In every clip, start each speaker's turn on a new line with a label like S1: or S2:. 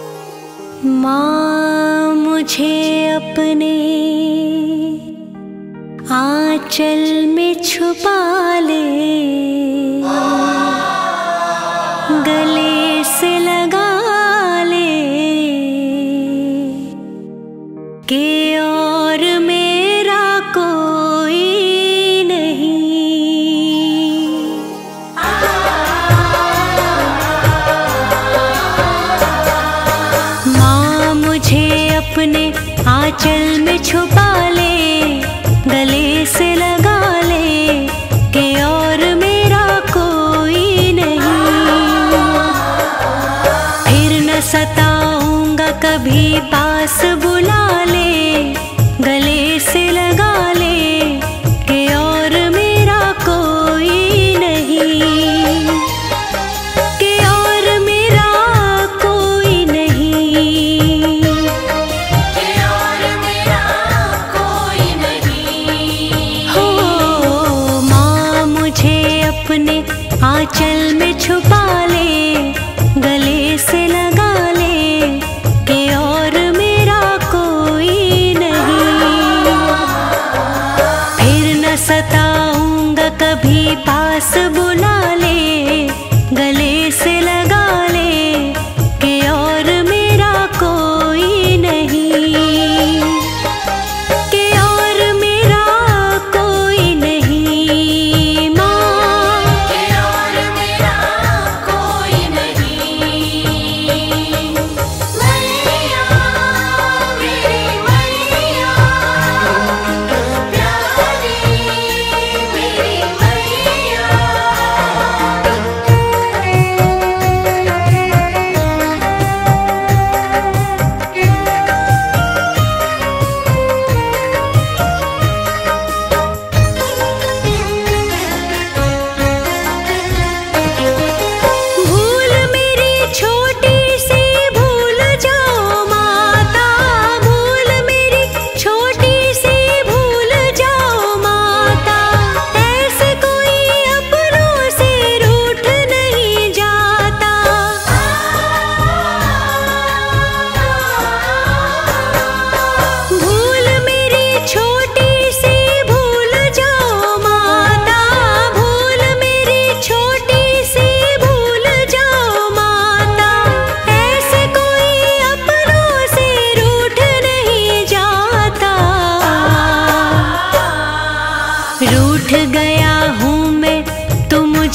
S1: माँ मुझे अपने आंचल में छुपा ले। गले आंचल में छुपा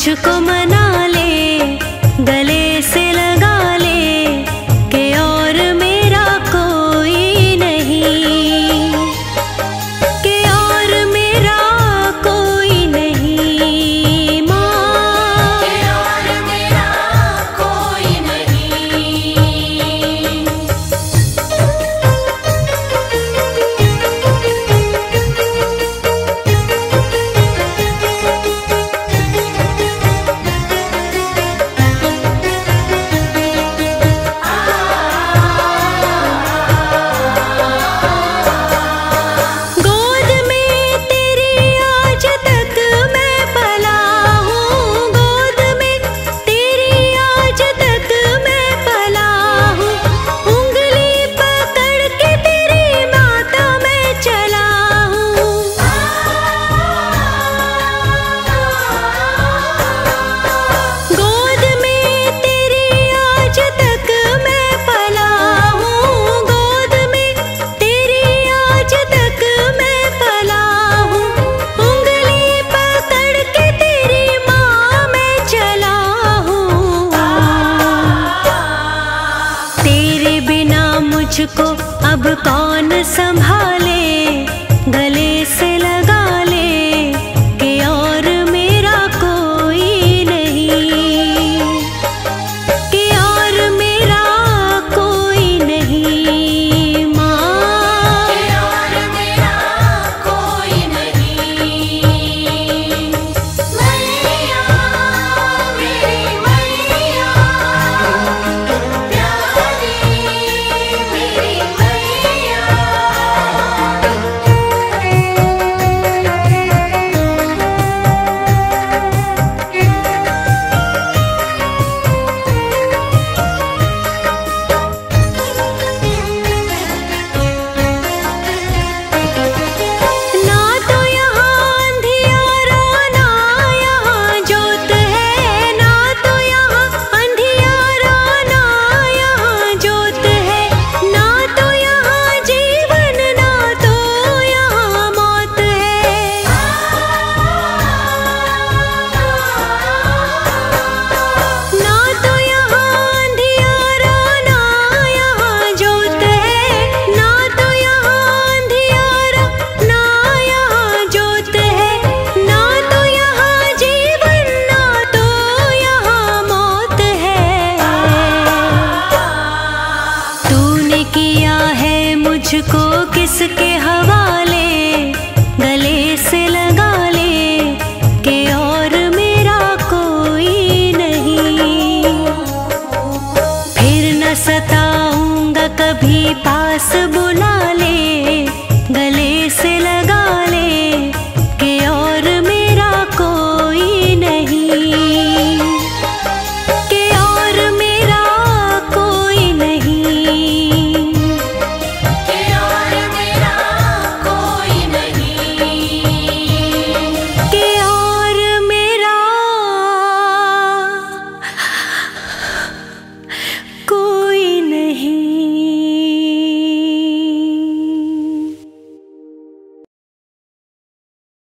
S1: मुझको मन मुझको अब कौन संभाल किसके हवाले, गले से लगा ले, के और मेरा कोई नहीं। फिर न सताऊँगा कभी पास बुला